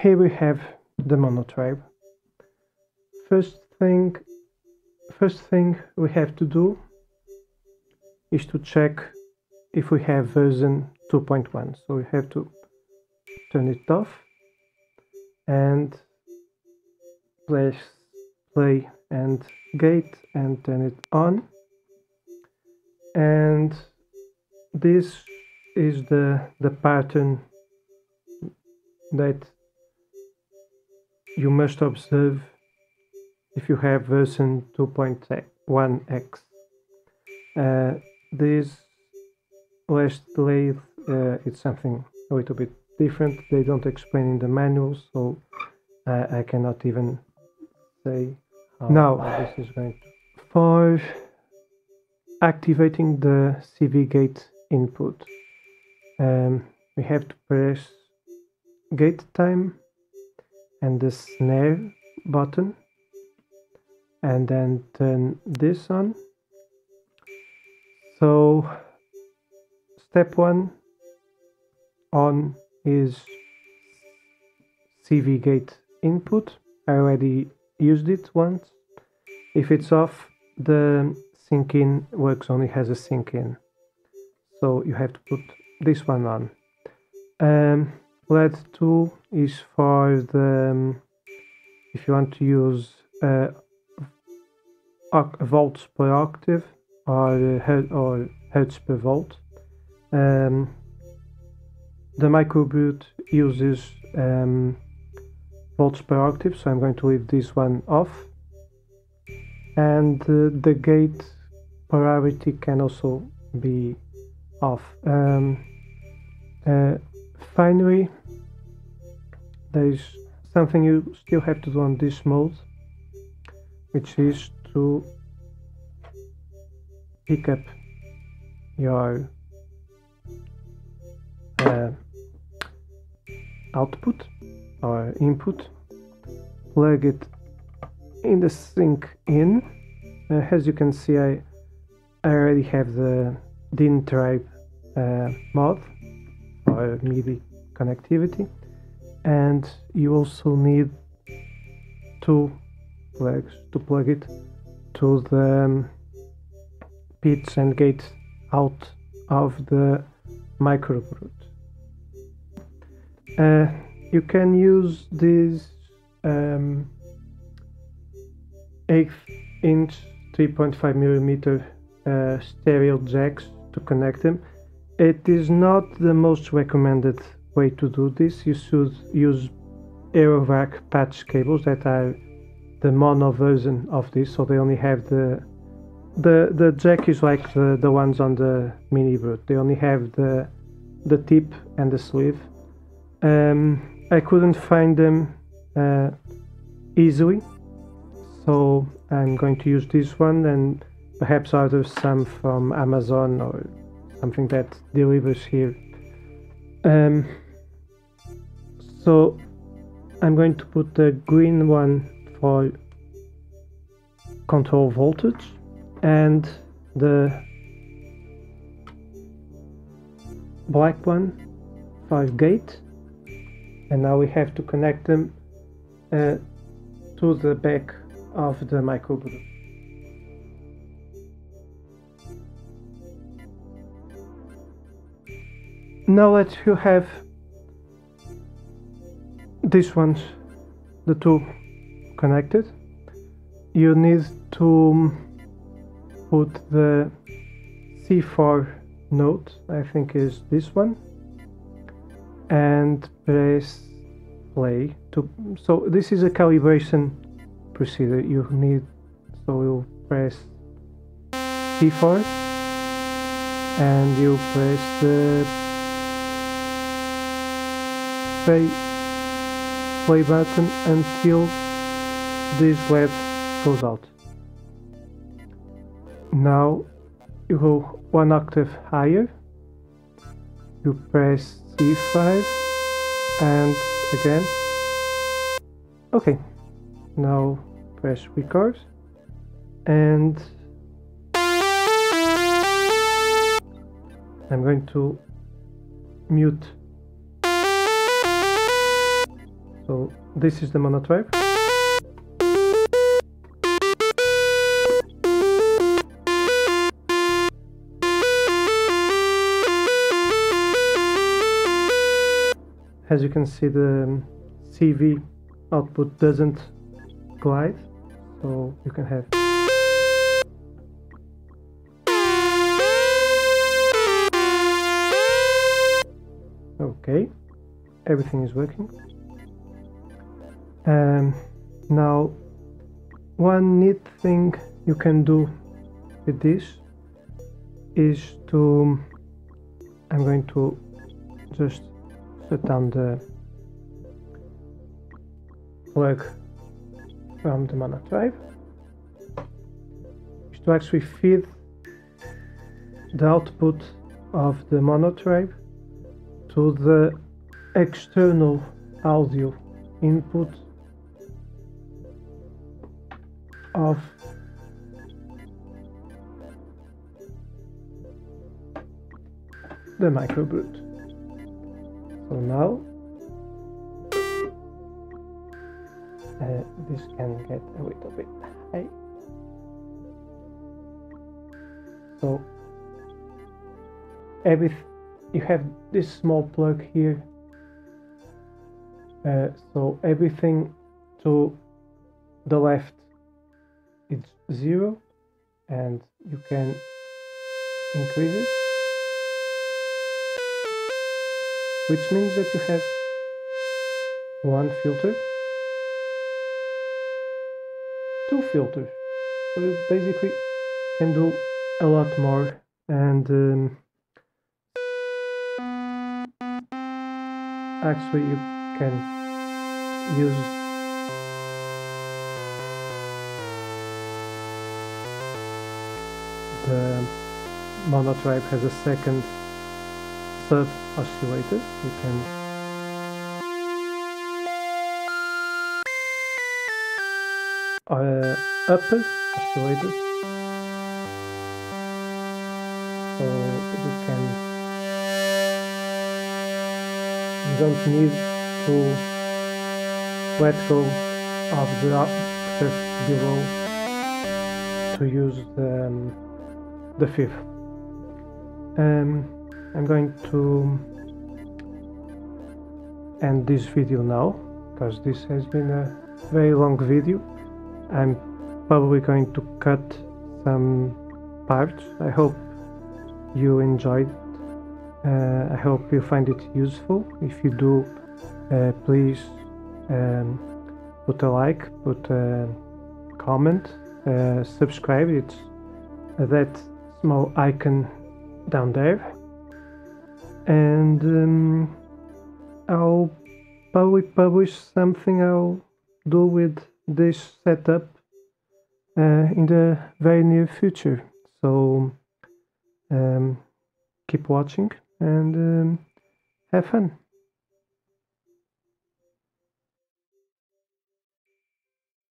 here we have the monotribe. First thing, first thing we have to do is to check if we have version 2.1. So we have to turn it off and press play and gate and turn it on and this is the the pattern that you must observe if you have version 2.1x uh, this last lathe uh, it's something a little bit different. They don't explain in the manual so uh, I cannot even say how, now this is going to for activating the CV gate input. Um, we have to press gate time and the snare button and then turn this on. So step one on is CV gate input. I already used it once. If it's off the sync in works only has a sync in. So you have to put this one on. Um, LED 2 is for the um, if you want to use uh, volts per octave or, uh, or hertz per volt um, the microbrute uses um, volts per octave so I'm going to leave this one off. And uh, the gate polarity can also be off. Um, uh, finally there's something you still have to do on this mode which is to pick up your uh, output or input plug it in the sync in. Uh, as you can see I, I already have the DIN tribe uh, mod or MIDI connectivity and you also need two plugs to plug it to the um, pits and gates out of the microbrute. Uh, you can use these um, 8 inch 3.5 millimeter uh, stereo jacks to connect them. It is not the most recommended way to do this. You should use Eurorack patch cables that are the mono version of this, so they only have the the the jack is like the, the ones on the mini brute. They only have the the tip and the sleeve. Um, I couldn't find them uh, easily, so I'm going to use this one and perhaps order some from Amazon or something that delivers here. Um, so I'm going to put the green one for control voltage and the black one for gate and now we have to connect them uh, to the back of the microbrute. Now that you have these ones, the two connected, you need to put the C4 note, I think is this one, and press play to so this is a calibration procedure. You need so you press C4 and you press the play, play button until this LED goes out. Now you go one octave higher, you press C5 and again. Okay, now press record and I'm going to mute So this is the monotribe. As you can see the CV output doesn't glide so you can have okay everything is working um, now one neat thing you can do with this is to I'm going to just set down the plug from the monotribe is to actually feed the output of the monotribe to the external audio input of the microbrute. So now uh, this can get a little bit high. So every you have this small plug here uh, so everything to the left is zero and you can increase it. Which means that you have one filter two filters. So you basically can do a lot more and um, actually you can use the monotribe has a second third oscillator. You can uh, upper oscillator. So you can you don't need to let go of the octave below to use the, um, the fifth. Um, I'm going to end this video now because this has been a very long video. I'm probably going to cut some parts. I hope you enjoyed uh, I hope you find it useful. If you do, uh, please um, put a like, put a comment, uh, subscribe. It's that small icon down there. And um, I'll probably publish something I'll do with this setup uh, in the very near future. So um, keep watching and um, have fun.